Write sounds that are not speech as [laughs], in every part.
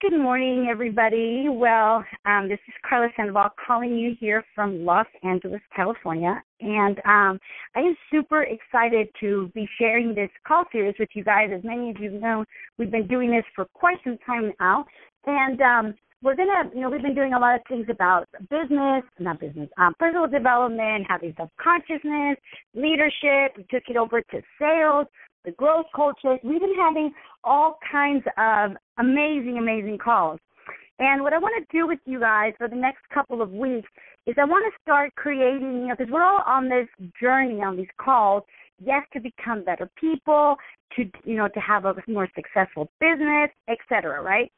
Good morning, everybody. Well, um, this is Karla Sandoval calling you here from Los Angeles, California. And um, I am super excited to be sharing this call series with you guys. As many of you know, we've been doing this for quite some time now. And um, we're going to, you know, we've been doing a lot of things about business, not business, um, personal development, having self consciousness, leadership. We took it over to sales the growth culture. We've been having all kinds of amazing, amazing calls. And what I want to do with you guys for the next couple of weeks is I want to start creating, you know, because we're all on this journey on these calls, yes, to become better people, to, you know, to have a more successful business, etc. right?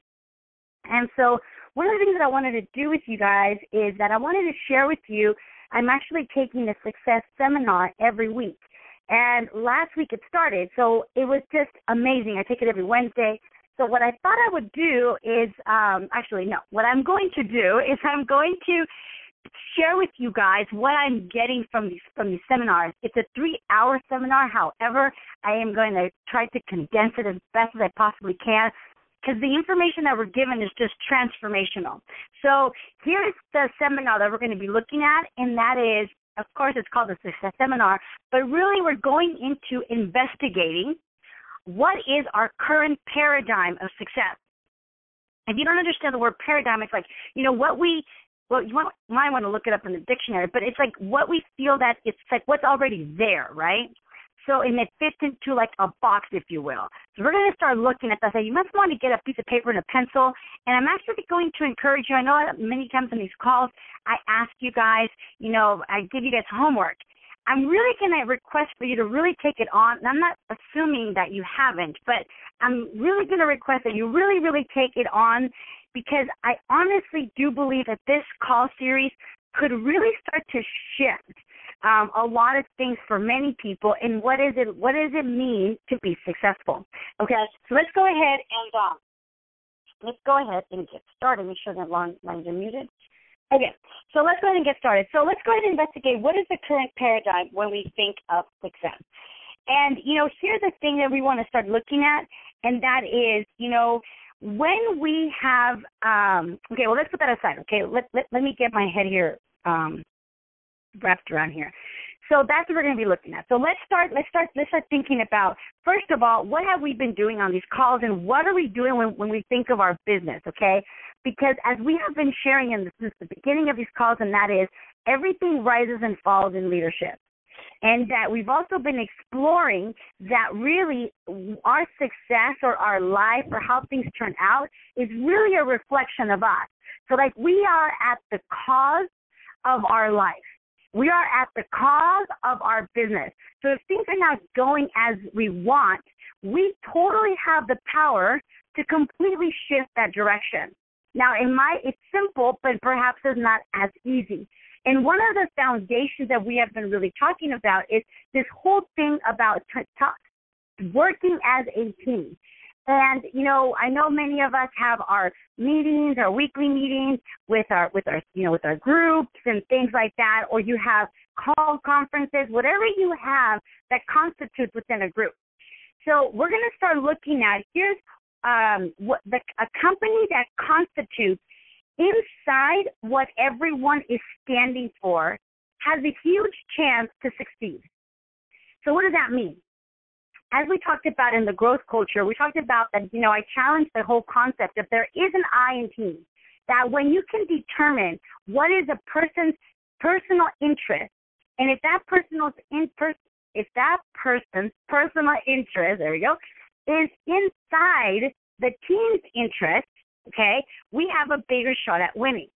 And so one of the things that I wanted to do with you guys is that I wanted to share with you, I'm actually taking a success seminar every week. And last week it started, so it was just amazing. I take it every Wednesday. So what I thought I would do is, um, actually no, what I'm going to do [laughs] is I'm going to share with you guys what I'm getting from these from these seminars. It's a three-hour seminar. However, I am going to try to condense it as best as I possibly can because the information that we're given is just transformational. So here's the seminar that we're going to be looking at, and that is of course, it's called the Success Seminar, but really we're going into investigating what is our current paradigm of success. If you don't understand the word paradigm, it's like, you know, what we, well, you might want to look it up in the dictionary, but it's like what we feel that it's like what's already there, right? So, and it fits into like a box, if you will. So we're going to start looking at that. You must want to get a piece of paper and a pencil. And I'm actually going to encourage you. I know many times in these calls, I ask you guys, you know, I give you guys homework. I'm really going to request for you to really take it on. And I'm not assuming that you haven't, but I'm really going to request that you really, really take it on because I honestly do believe that this call series could really start to shift um, a lot of things for many people. And what is it? What does it mean to be successful? Okay, so let's go ahead and um, let's go ahead and get started. Make sure that lines are muted. Okay, so let's go ahead and get started. So let's go ahead and investigate what is the current paradigm when we think of success. And you know, here's the thing that we want to start looking at, and that is, you know, when we have um okay, well let's put that aside. Okay, let let, let me get my head here um wrapped around here. So that's what we're going to be looking at. So let's start. Let's start. Let's start thinking about first of all, what have we been doing on these calls, and what are we doing when, when we think of our business? Okay, because as we have been sharing in the, since the beginning of these calls, and that is everything rises and falls in leadership. And that we've also been exploring that really our success or our life or how things turn out is really a reflection of us. So, like, we are at the cause of our life we are at the cause of our business. So if things are not going as we want, we totally have the power to completely shift that direction. Now, in my, it's simple, but perhaps it's not as easy. And one of the foundations that we have been really talking about is this whole thing about t- t- working as a team. And you know, I know many of us have our meetings, our weekly meetings with our with our you know with our groups and things like that, or you have call conferences, whatever you have that constitutes within a group. So we're going to start looking at here's um, what the a company that constitutes inside what everyone is standing for has a huge chance to succeed. So what does that mean? As we talked about in the growth culture, we talked about that, you know, I challenged the whole concept that there is an I in team. That when you can determine what is a person's personal interest, and if that personal in if that person's personal interest, there we go, is inside the team's interest, okay, we have a bigger shot at winning.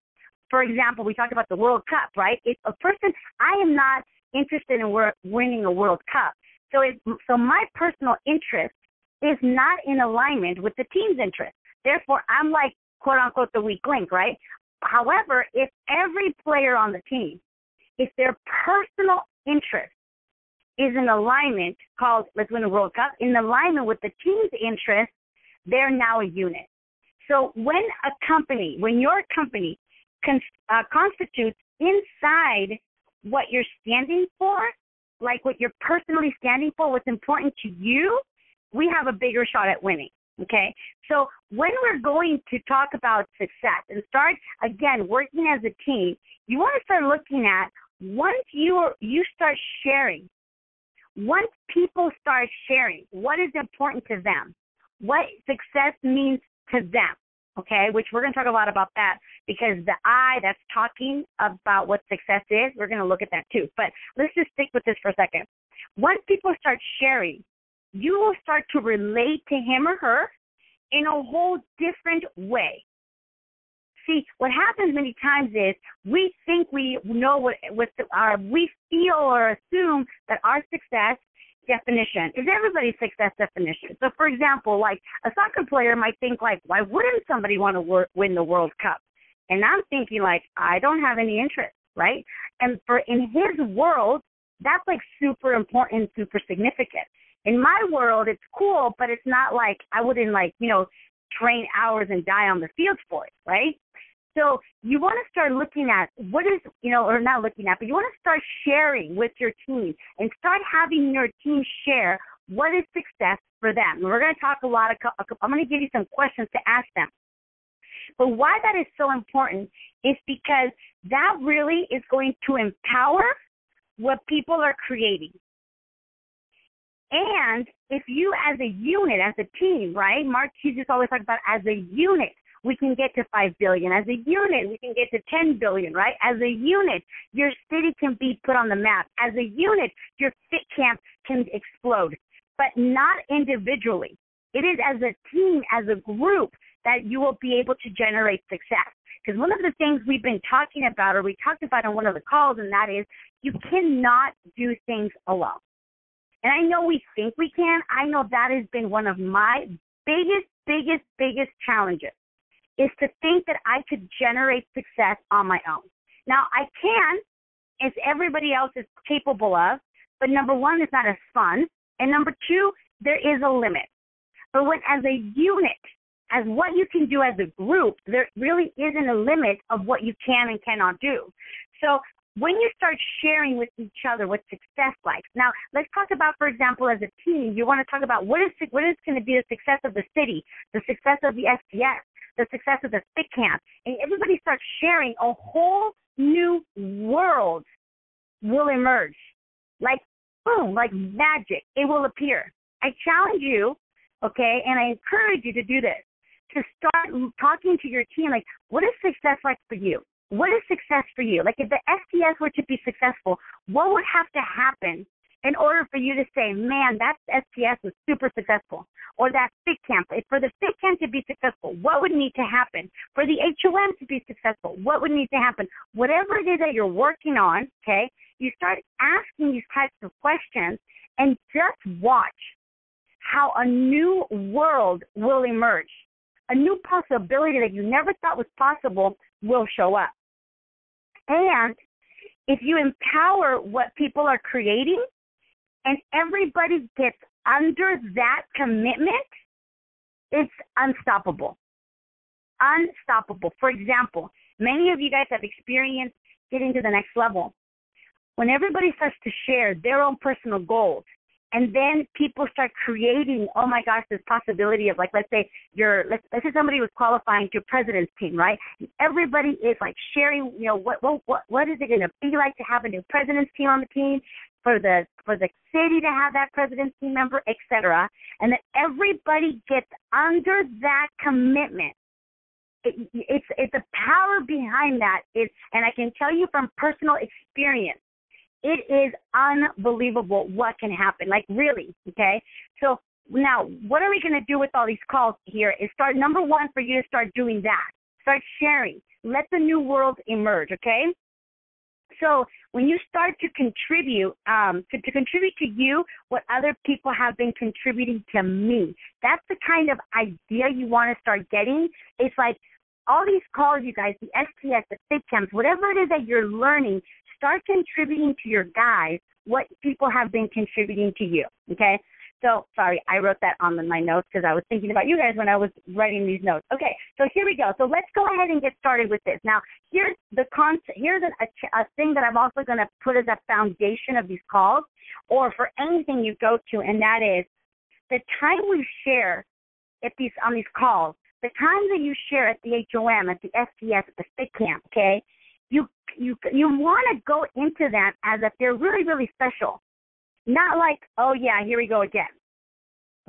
For example, we talked about the World Cup, right? If a person, I am not interested in winning a World Cup. So it, so my personal interest is not in alignment with the team's interest. Therefore, I'm like quote unquote the weak link, right? However, if every player on the team, if their personal interest is in alignment, called let's win the World Cup, in alignment with the team's interest, they're now a unit. So when a company, when your company con- uh, constitutes inside what you're standing for, like what you're personally standing for, what's important to you, we have a bigger shot at winning. Okay, so when we're going to talk about success and start again working as a team, you want to start looking at once you you start sharing, once people start sharing, what is important to them, what success means to them. Okay, which we're going to talk a lot about that because the I that's talking about what success is, we're going to look at that too. But let's just stick with this for a second. Once people start sharing, you will start to relate to him or her in a whole different way. See, what happens many times is we think we know what, what our, we feel or assume that our success definition is everybody's success definition. So, for example, like a soccer player might think like, why wouldn't somebody want to wor- win the World Cup? And I'm thinking like, I don't have any interest, right? And for in his world, that's like super important, super significant in my world it's cool, but it's not like I wouldn't like, you know, train hours and die on the field for it, right? So you want to start looking at what is, you know, or not looking at, but you want to start sharing with your team and start having your team share what is success for them. And we're going to talk a lot of, I'm going to give you some questions to ask them. But why that is so important is because that really is going to empower what people are creating. And if you as a unit, as a team, right? Mark Hughes always talk about as a unit, we can get to 5 billion. As a unit, we can get to 10 billion, right? As a unit, your city can be put on the map. As a unit, your fit camp can explode, but not individually. It is as a team, as a group, that you will be able to generate success. Because one of the things we've been talking about, or we talked about on one of the calls, and that is you cannot do things alone. And I know we think we can. I know that has been one of my biggest, biggest, biggest challenges is to think that I could generate success on my own. Now I can, as everybody else is capable of, but number one, it's not as fun. And number two, there is a limit. But when as a unit, as what you can do as a group, there really isn't a limit of what you can and cannot do. So when you start sharing with each other what success like. Now, let's talk about, for example, as a team, you want to talk about what is what is going to be the success of the city, the success of the STS, the success of the fit camp, and everybody starts sharing. A whole new world will emerge, like boom, like magic. It will appear. I challenge you, okay, and I encourage you to do this. To start talking to your team, like, what is success like for you? what is success for you? Like if the STS were to be successful, what would have to happen in order for you to say, man, that STS was super successful? Or that fit camp, for the fit camp to be successful, what would need to happen? For the HOM to be successful, what would need to happen? Whatever it is that you're working on, okay, you start asking these types of questions and just watch how a new world will emerge. A new possibility that you never thought was possible will show up. And if you empower what people are creating and everybody gets under that commitment, it's unstoppable. Unstoppable. For example, many of you guys have experienced getting to the next level. When everybody starts to share their own personal goals, and then people start creating oh my gosh this possibility of like let's say you're let's, let's say somebody was qualifying to president's team right everybody is like sharing you know what what what, what is it going to be like to have a new president's team on the team for the for the city to have that presidency member etc and that everybody gets under that commitment it, it's it's the power behind that. is and i can tell you from personal experience it is unbelievable what can happen. Like really, okay? So now what are we gonna do with all these calls here is start number one for you to start doing that. Start sharing. Let the new world emerge, okay? So when you start to contribute, um, to, to contribute to you what other people have been contributing to me, that's the kind of idea you want to start getting. It's like all these calls, you guys, the STS, the fit camps, whatever it is that you're learning, start contributing to your guys what people have been contributing to you. Okay. So sorry, I wrote that on my notes because I was thinking about you guys when I was writing these notes. Okay, so here we go. So let's go ahead and get started with this. Now, here's the concept. Here's a, a, a thing that I'm also going to put as a foundation of these calls, or for anything you go to, and that is the time we share at these on these calls, the time that you share at the HOM, at the STS, at the fit camp, okay, you you you want to go into that as if they're really really special, not like oh yeah here we go again,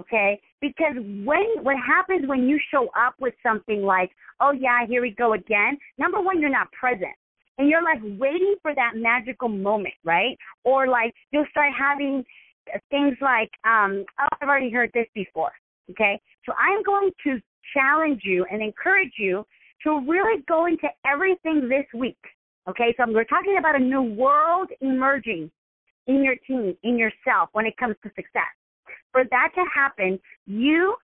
okay? Because when what happens when you show up with something like oh yeah here we go again, number one you're not present and you're like waiting for that magical moment, right? Or like you'll start having things like um oh I've already heard this before, okay? So I'm going to challenge you and encourage you to really go into everything this week. Okay, so we're talking about a new world emerging in your team, in yourself when it comes to success. For that to happen, you,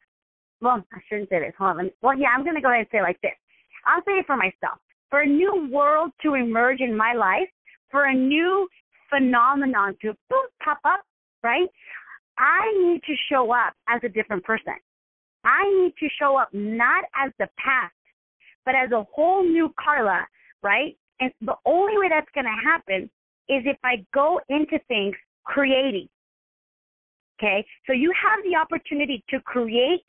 well, I shouldn't say this. Hold on. Well, yeah, I'm going to go ahead and say it like this. I'll say it for myself. For a new world to emerge in my life, for a new phenomenon to boom, pop up, right? I need to show up as a different person. I need to show up not as the past, but as a whole new Karla, right? And the only way that's going to happen is if I go into things creating. Okay? So you have the opportunity to create,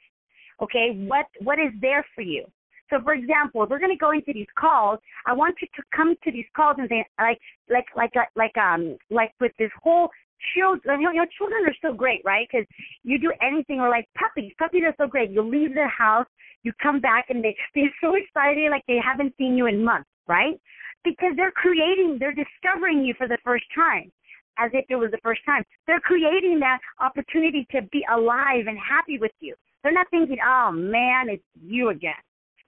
okay, what what is there for you. So for example, we're going to go into these calls, I want you to come to these calls and say like like like like um like with this whole children, you know, children are so great, right? Because you do anything, or like puppies. Puppies are so great. You leave their house, you come back, and they [laughs] they're so excited, like they haven't seen you in months, right? Because they're creating, they're discovering you for the first time, as if it was the first time. They're creating that opportunity to be alive and happy with you. They're not thinking, oh man, it's you again.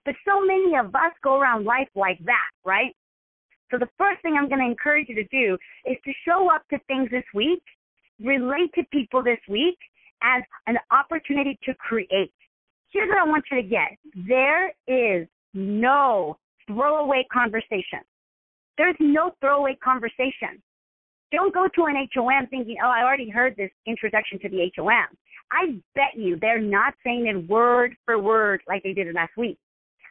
But so many of us go around life like that, right? So the first thing I'm going to encourage you to do is to show up to things this week, relate to people this week as an opportunity to create. Here's what I want you to get. There is no throwaway conversation. There's no throwaway conversation. Don't go to an HOM thinking, oh, I already heard this introduction to the HOM. I bet you they're not saying it word for word like they did last week.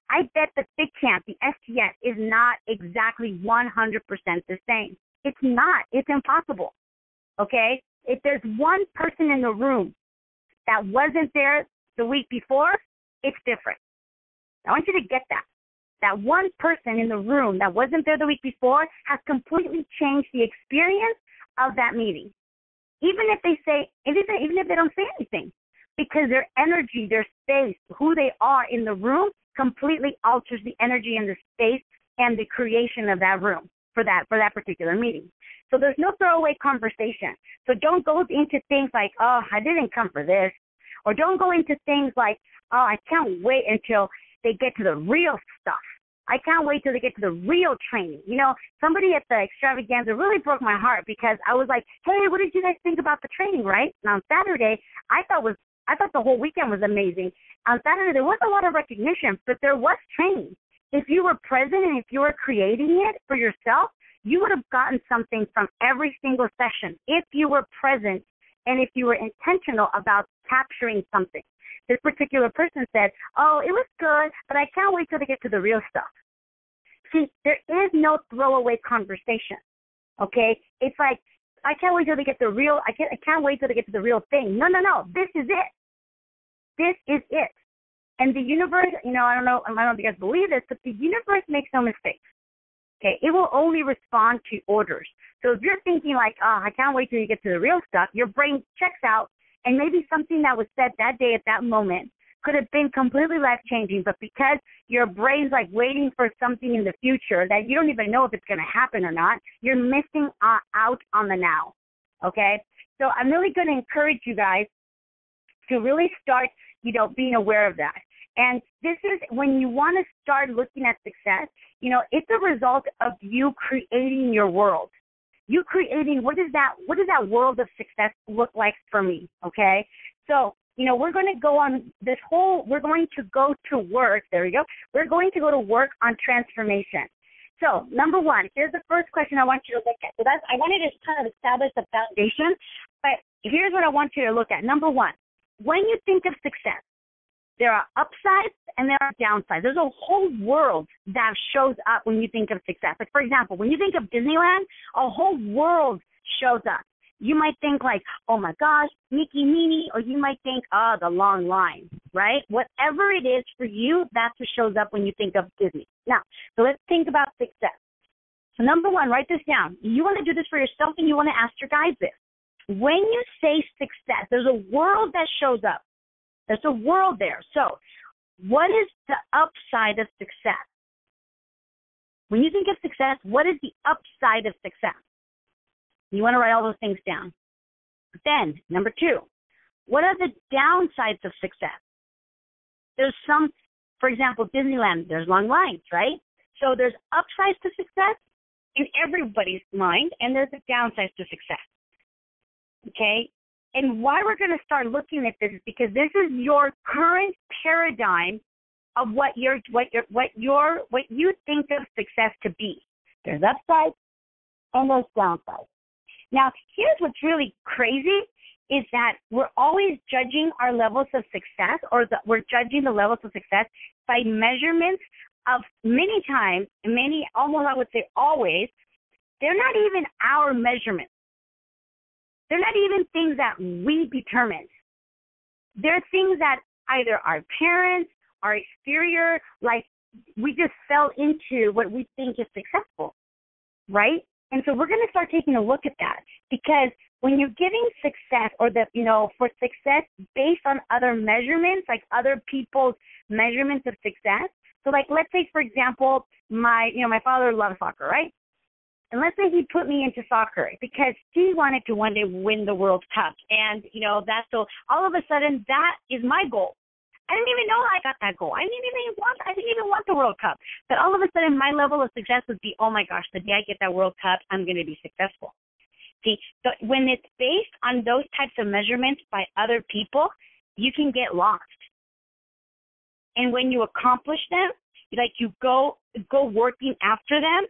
I bet the fit camp, the STS, is not exactly 100% the same. It's not. It's impossible. Okay? If there's one person in the room that wasn't there the week before, it's different. I want you to get that. That one person in the room that wasn't there the week before has completely changed the experience of that meeting. Even if they say, even if they don't say anything, because their energy, their space, who they are in the room completely alters the energy and the space and the creation of that room for that for that particular meeting. So there's no throwaway conversation. So don't go into things like, oh, I didn't come for this, or don't go into things like, oh, I can't wait until they get to the real stuff. I can't wait till they get to the real training. You know, somebody at the extravaganza really broke my heart because I was like, hey, what did you guys think about the training, right? And on Saturday, I thought was I thought the whole weekend was amazing. On Saturday, there was a lot of recognition, but there was training. If you were present and if you were creating it for yourself, you would have gotten something from every single session if you were present and if you were intentional about capturing something. This particular person said, Oh, it was good, but I can't wait till they get to the real stuff. See, there is no throwaway conversation. Okay? It's like I can't wait till they get the real. I can't. I can't wait till they get to the real thing. No, no, no. This is it. This is it. And the universe, you know, I don't know. I don't know if you guys believe this, but the universe makes no mistakes. Okay, it will only respond to orders. So if you're thinking like, oh, I can't wait till you get to the real stuff, your brain checks out, and maybe something that was said that day at that moment could have been completely life changing, but because your brain's like waiting for something in the future that you don't even know if it's going to happen or not, you're missing uh, out on the now. Okay? So I'm really going to encourage you guys to really start, you know, being aware of that. And this is when you want to start looking at success, you know, it's a result of you creating your world. You creating what is that what does that world of success look like for me? Okay. So you know, we're going to go on this whole, we're going to go to work. There we go. We're going to go to work on transformation. So, number one, here's the first question I want you to look at. So that's, I wanted to kind of establish the foundation, but here's what I want you to look at. Number one, when you think of success, there are upsides and there are downsides. There's a whole world that shows up when you think of success. Like, for example, when you think of Disneyland, a whole world shows up you might think like, oh my gosh, Mickey Minnie, or you might think, oh, the long line, right? Whatever it is for you, that's what shows up when you think of Disney. Now, so let's think about success. So number one, write this down. You want to do this for yourself and you want to ask your guys this. When you say success, there's a world that shows up. There's a world there. So what is the upside of success? When you think of success, what is the upside of success? You want to write all those things down. Then, number two, what are the downsides of success? There's some, for example, Disneyland, there's long lines, right? So there's upsides to success in everybody's mind, and there's the downsides to success. Okay? And why we're going to start looking at this is because this is your current paradigm of what your what your what your what you think of success to be. There's upsides and there's downsides. Now, here's what's really crazy is that we're always judging our levels of success or the, we're judging the levels of success by measurements of many times, many, almost I would say always, they're not even our measurements. They're not even things that we determine. They're things that either our parents, our exterior, like we just fell into what we think is successful, right? And so we're going to start taking a look at that because when you're giving success or the, you know, for success based on other measurements, like other people's measurements of success. So like, let's say, for example, my, you know, my father loves soccer, right? And let's say he put me into soccer because he wanted to one day win the World Cup. And, you know, that's so all of a sudden that is my goal. I didn't even know I got that goal. I didn't even want I didn't even want the World Cup. But all of a sudden my level of success would be, oh my gosh, the day I get that World Cup, I'm gonna be successful. See, so when it's based on those types of measurements by other people, you can get lost. And when you accomplish them, like you go go working after them,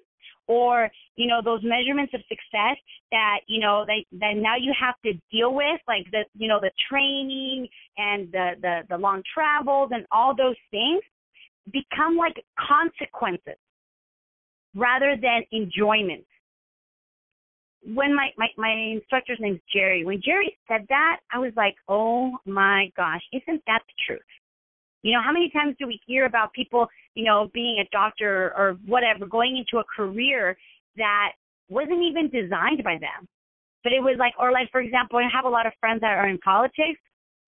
or you know those measurements of success that you know that that now you have to deal with like the you know the training and the the the long travels and all those things become like consequences rather than enjoyment. When my my my instructor's name's jerry when jerry said that i was like oh my gosh isn't that the truth you know, how many times do we hear about people, you know, being a doctor or whatever, going into a career that wasn't even designed by them? But it was like, or like, for example, I have a lot of friends that are in politics,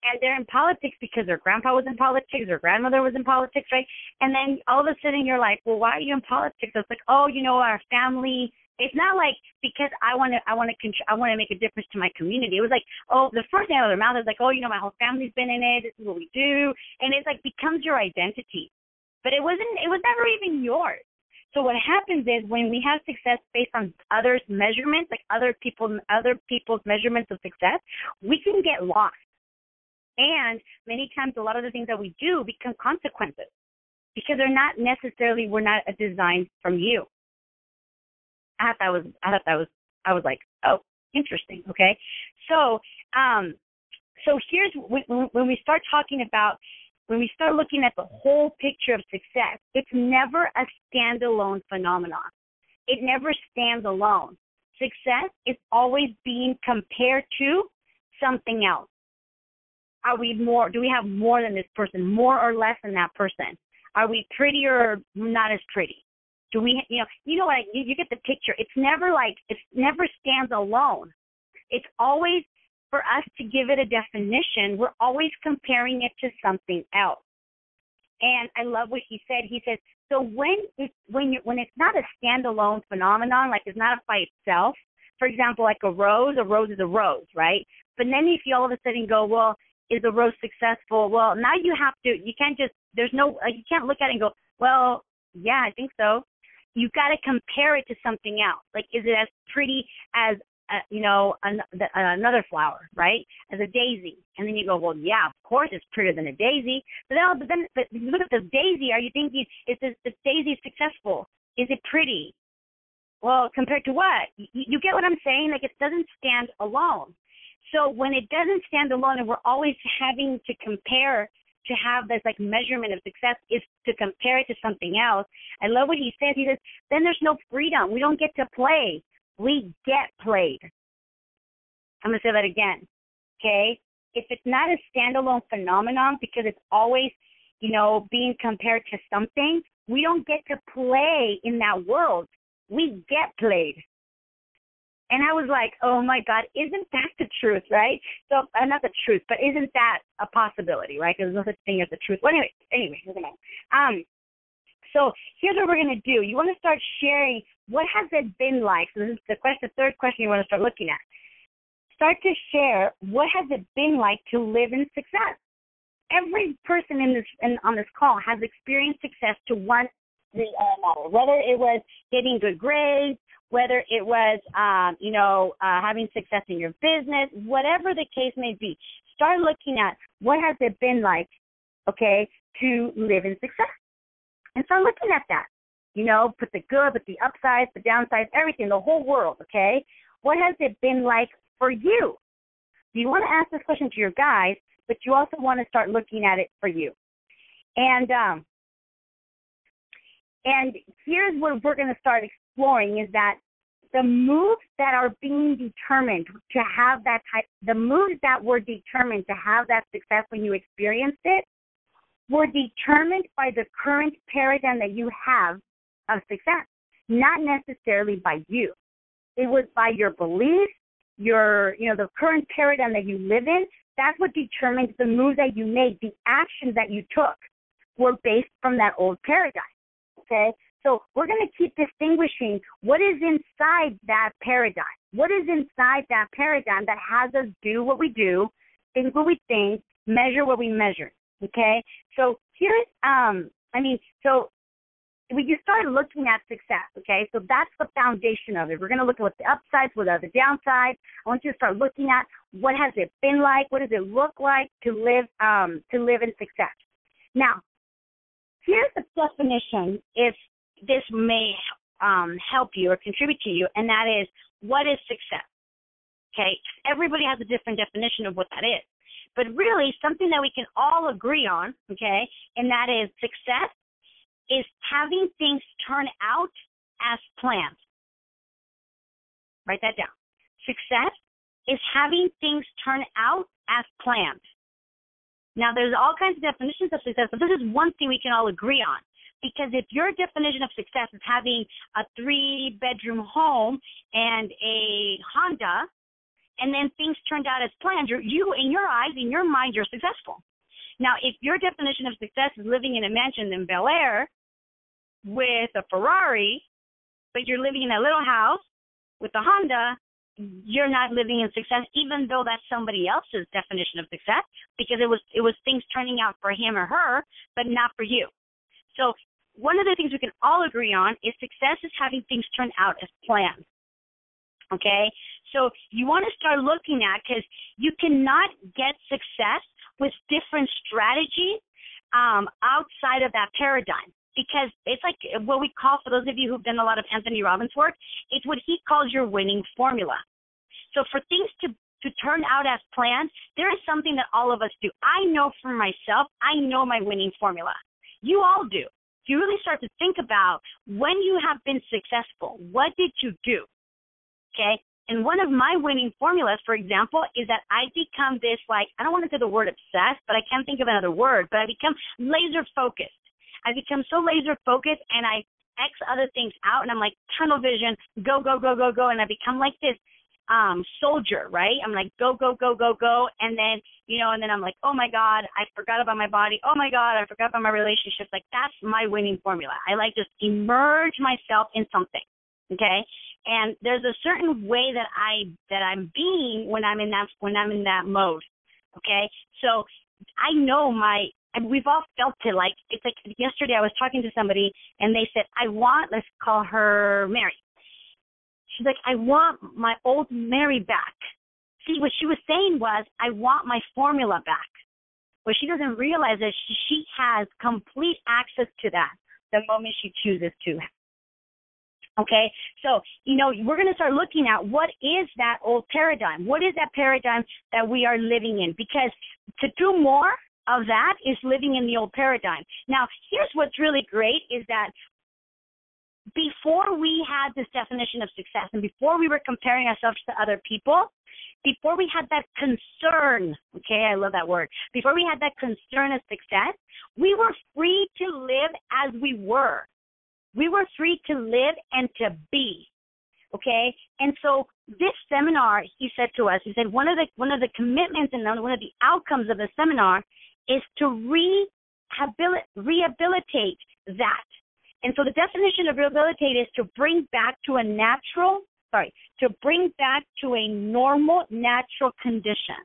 and they're in politics because their grandpa was in politics, their grandmother was in politics, right? And then all of a sudden you're like, well, why are you in politics? It's like, oh, you know, our family it's not like because I want to I want to contr- I want to make a difference to my community. It was like, oh, the first thing out of their mouth is like, oh, you know, my whole family's been in it. This is what we do, and it's like becomes your identity. But it wasn't. It was never even yours. So what happens is when we have success based on others' measurements, like other people other people's measurements of success, we can get lost. And many times, a lot of the things that we do become consequences because they're not necessarily were not designed from you. I thought that was I thought that was I was like, oh, interesting. Okay, so um, so here's when, when we start talking about when we start looking at the whole picture of success, it's never a standalone phenomenon. It never stands alone. Success is always being compared to something else. Are we more? Do we have more than this person? More or less than that person? Are we prettier or not as pretty? Do we, you know, you know what? I, you, you get the picture. It's never like it never stands alone. It's always for us to give it a definition. We're always comparing it to something else. And I love what he said. He says, so when it's when you when it's not a standalone phenomenon, like it's not a by itself. For example, like a rose, a rose is a rose, right? But then if you all of a sudden go, well, is a rose successful? Well, now you have to. You can't just. There's no. Uh, you can't look at it and go, well, yeah, I think so you got to compare it to something else. Like, is it as pretty as uh, you know an, the, another flower, right? As a daisy, and then you go, well, yeah, of course it's prettier than a daisy. But then, but then, but look at the daisy. Are you thinking is this, this daisy successful? Is it pretty? Well, compared to what? You, you get what I'm saying? Like, it doesn't stand alone. So when it doesn't stand alone, and we're always having to compare to have this like measurement of success is to compare it to something else. I love what he says. He says, then there's no freedom. We don't get to play. We get played. I'm going to say that again. Okay? if it's not a standalone phenomenon because it's always, you know, being compared to something, we don't get to play in that world. We get played. And I was like, oh my God, isn't that the truth, right? So, uh, not the truth, but isn't that a possibility, right? There's no such thing as the truth. Well, anyway, anyway, doesn't matter. Um, so here's what we're going to do. You want to start sharing what has it been like? So this is the question, the third question you want to start looking at. Start to share what has it been like to live in success. Every person in this in, on this call has experienced success to one uh, matter, whether it was getting good grades, whether it was um, you know uh, having success in your business, whatever the case may be. Start looking at what has it been like, okay, to live in success, and start looking at that. You know, put the good, put the upsides, the downsides, everything, the whole world, okay? What has it been like for you? You want to ask this question to your guys, but you also want to start looking at it for you. And um and here's what we're going to start exploring is that the moves that are being determined to have that type, the moves that were determined to have that success when you experienced it, were determined by the current paradigm that you have of success, not necessarily by you. It was by your beliefs, your, you know, the current paradigm that you live in. That's what determines the moves that you made, the actions that you took were based from that old paradigm. Okay? So we're going to keep distinguishing what is inside that paradigm. What is inside that paradigm that has us do what we do, think what we think, measure what we measure. Okay? So here's um I mean, so when you start looking at success, okay, so that's the foundation of it. We're going to look at what the upsides, what are the downsides. I want you to start looking at what has it been like, what does it look like to live um, to live in success. Now, here's the definition if this may um, help you or contribute to you, and that is what is success. Okay, everybody has a different definition of what that is, but really something that we can all agree on, okay, and that is success is having things turn out as planned. Write that down. Success is having things turn out as planned. Now, there's all kinds of definitions of success, but this is one thing we can all agree on. Because if your definition of success is having a three bedroom home and a Honda, and then things turned out as planned, you're, you, in your eyes, in your mind, you're successful. Now, if your definition of success is living in a mansion in Bel Air with a Ferrari, but you're living in a little house with a Honda, you're not living in success, even though that's somebody else's definition of success, because it was it was things turning out for him or her, but not for you. So one of the things we can all agree on is success is having things turn out as planned. Okay, so you want to start looking at because you cannot get success with different strategies um, outside of that paradigm because it's like what we call, for those of you who've done a lot of Anthony Robbins work, it's what he calls your winning formula. So for things to to turn out as planned, there is something that all of us do. I know for myself, I know my winning formula. You all do. You really start to think about when you have been successful, what did you do? Okay? And one of my winning formulas, for example, is that I become this like, I don't want to say the word obsessed, but I can't think of another word, but I become laser focused. I become so laser focused and I X other things out and I'm like tunnel vision, go, go, go, go, go. And I become like this um soldier, right? I'm like go, go, go, go, go. And then, you know, and then I'm like, oh my God, I forgot about my body. Oh my God, I forgot about my relationships. Like that's my winning formula. I like just immerse myself in something. Okay. And there's a certain way that I that I'm being when I'm in that when I'm in that mode. Okay. So I know my and we've all felt it like it's like yesterday I was talking to somebody and they said, I want let's call her Mary. She's like, I want my old Mary back. See what she was saying was, I want my formula back. What she doesn't realize she, she has complete access to that the moment she chooses to. Okay, so you know we're going to start looking at what is that old paradigm? What is that paradigm that we are living in? Because to do more of that is living in the old paradigm. Now, here's what's really great is that before we had this definition of success and before we were comparing ourselves to other people, before we had that concern, okay, I love that word. Before we had that concern of success, we were free to live as we were. We were free to live and to be. Okay? And so this seminar, he said to us, he said one of the one of the commitments and one of the outcomes of the seminar is to rehabilitate that. And so the definition of rehabilitate is to bring back to a natural, sorry, to bring back to a normal, natural condition.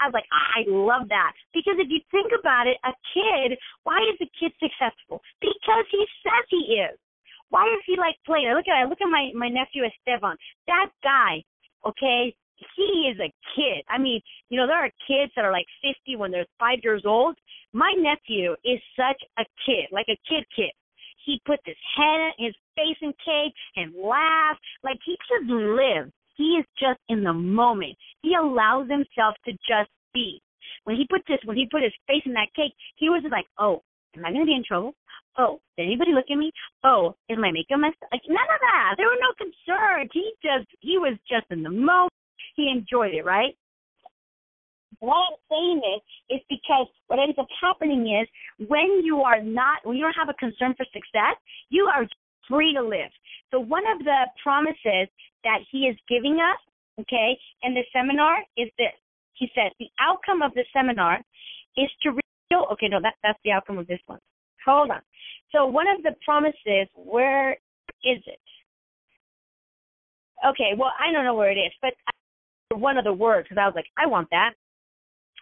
I was like, ah, I love that. Because if you think about it, a kid, why is a kid successful? Because he says he is. Why is he like playing? I look at I look at my my nephew Esteban. That guy, okay, he is a kid. I mean, you know, there are kids that are like 50 when they're five years old. My nephew is such a kid, like a kid kid. He put his head, his face in cake and laugh. Like he just lives. He is just in the moment. He allows himself to just be. When he put this, when he put his face in that cake, he was like, "Oh, am I gonna be in trouble? Oh, did anybody look at me? Oh, is my makeup messed up? Like none of that. There were no concerns. He just he was just in the moment. He enjoyed it, right? Why I'm saying this is because what ends up happening is when you are not when you don't have a concern for success, you are free to live. So one of the promises that he is giving us, okay, in the seminar is this. He says the outcome of the seminar is to reveal okay, no, that that's the outcome of this one. Hold on. So one of the promises, where is it? Okay, well, I don't know where it is, but one of the words because I was like, I want that.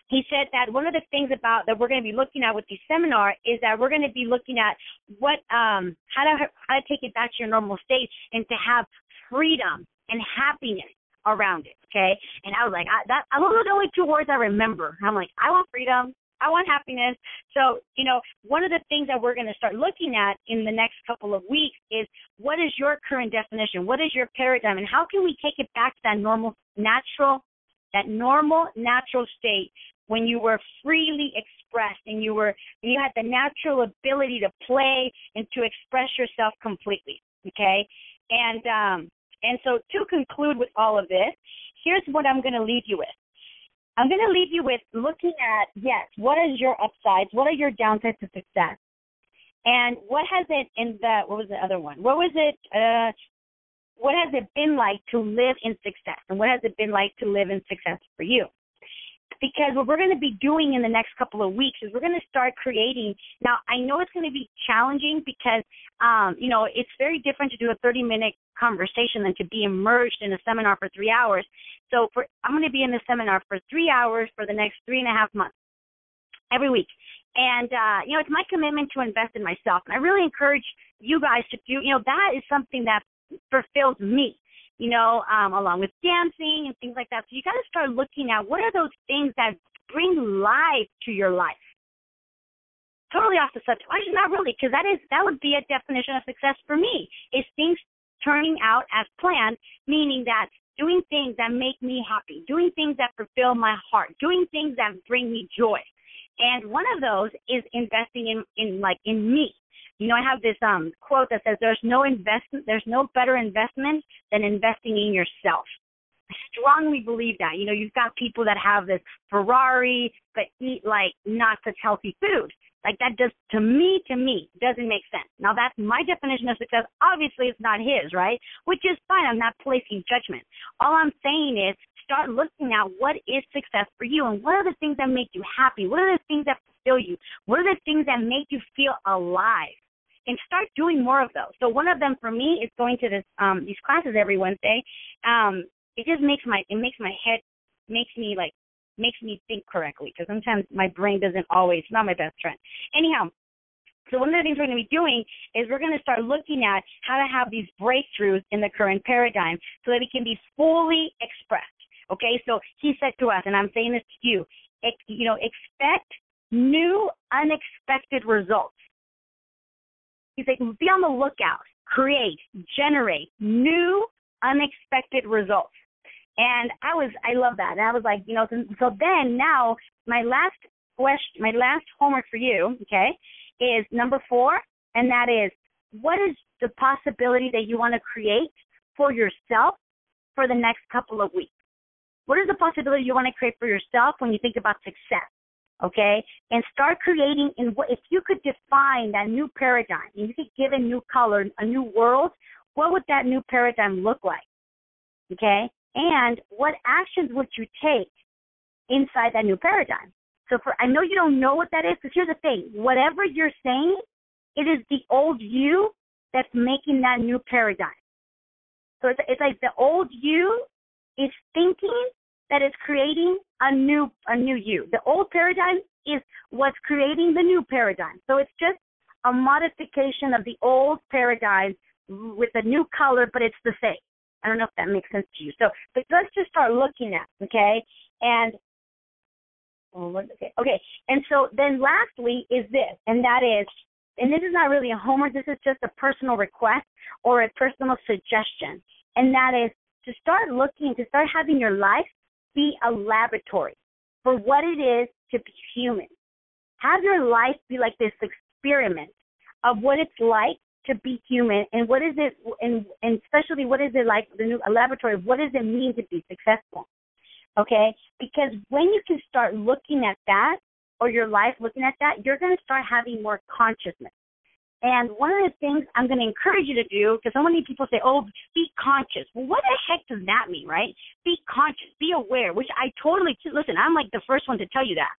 He said that one of the things about that we're going to be looking at with the seminar is that we're going to be looking at what um how to how to take it back to your normal state and to have freedom and happiness around it. Okay, and I was like, I, that those are the only two words I remember. I'm like, I want freedom I want happiness. So, you know, one of the things that we're going to start looking at in the next couple of weeks is what is your current definition? What is your paradigm? And how can we take it back to that normal, natural, that normal, natural state when you were freely expressed and you were, you had the natural ability to play and to express yourself completely. Okay. And, um, and so to conclude with all of this, here's what I'm going to leave you with. I'm going to leave you with looking at, yes, what is your upsides? What are your downsides to success? And what has it in the, what was the other one? What was it, uh, what has it been like to live in success? And what has it been like to live in success for you? Because what we're going to be doing in the next couple of weeks is we're going to start creating. Now, I know it's going to be challenging because, um, you know, it's very different to do a 30 minute conversation than to be immersed in a seminar for three hours. So for, I'm going to be in the seminar for three hours for the next three and a half months, every week. And, uh, you know, it's my commitment to invest in myself. And I really encourage you guys to do, you know, that is something that fulfills me you know, um, along with dancing and things like that. So you got to start looking at what are those things that bring life to your life. Totally off the subject. Actually, not really, because that is that would be a definition of success for me. Is things turning out as planned, meaning that doing things that make me happy, doing things that fulfill my heart, doing things that bring me joy. And one of those is investing in, in like in me. You know, I have this um quote that says there's no investment there's no better investment than investing in yourself. I strongly believe that. You know, you've got people that have this Ferrari but eat like not such healthy food. Like that does to me, to me, doesn't make sense. Now that's my definition of success. Obviously it's not his, right? Which is fine. I'm not placing judgment. All I'm saying is start looking at what is success for you and what are the things that make you happy? What are the things that fulfill you? What are the things that make you feel alive? And start doing more of those. So one of them for me is going to this um these classes every Wednesday. Um it just makes my it makes my head makes me like makes me think correctly because sometimes my brain doesn't always not my best friend. Anyhow, so one of the things we're going to be doing is we're going to start looking at how to have these breakthroughs in the current paradigm so that we can be fully expressed. Okay, so he said to us, and I'm saying this to you, you know, expect new unexpected results. He's like, be on the lookout, create, generate new unexpected results. And I was, I love that. And I was like, you know, so then now my last question, my last homework for you, okay, is number four, and that is, what is the possibility that you want to create for yourself for the next couple of weeks? What is the possibility you want to create for yourself when you think about success? Okay, and start creating. In what if you could define that new paradigm? And you could give a new color, a new world. What would that new paradigm look like? Okay, and what actions would you take inside that new paradigm? So for I know you don't know what that is, because here's the thing: whatever you're saying, it is the old you that's making that new paradigm. So it's, it's like the old you is thinking that is creating a new a new you. The old paradigm is what's creating the new paradigm. So it's just a modification of the old paradigm with a new color, but it's the same. I don't know if that makes sense to you. So, but let's just start looking at, okay? And oh, okay, okay. And so then lastly is this, and that is and this is not really a homework, this is just a personal request or a personal suggestion. And that is to start looking, to start having your life be a laboratory for what it is to be human. Have your life be like this experiment of what it's like to be human and what is it and, and especially what is it like the new a laboratory what does it mean to be successful okay because when you can start looking at that or your life looking at that, you're going to start having more consciousness. And one of the things I'm going to encourage you to do, because so many people say, oh, be conscious. Well, what the heck does that mean, right? Be conscious, be aware, which I totally, listen, I'm like the first one to tell you that.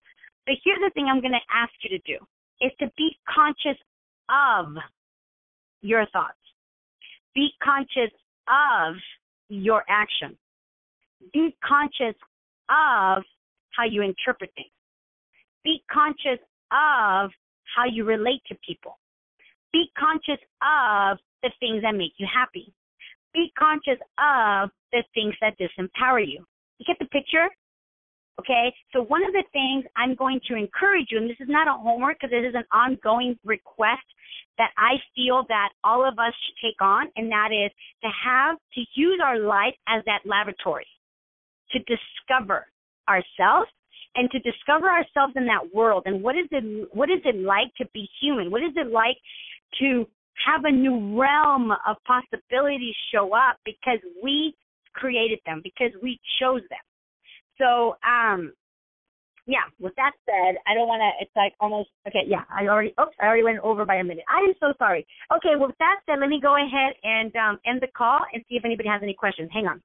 But here's the thing I'm going to ask you to do, is to be conscious of your thoughts. Be conscious of your action. Be conscious of how you interpret things. Be conscious of how you relate to people. Be conscious of the things that make you happy. Be conscious of the things that disempower you. You get the picture? Okay, so one of the things I'm going to encourage you, and this is not a homework because it is an ongoing request that I feel that all of us should take on, and that is to have to use our life as that laboratory to discover ourselves and to discover ourselves in that world and what is it what is it like to be human what is it like to have a new realm of possibilities show up because we created them because we chose them. So um yeah with that said i don't want to it's like almost okay yeah i already oops i already went over by a minute. I am so sorry. Okay well with that said let me go ahead and um end the call and see if anybody has any questions. Hang on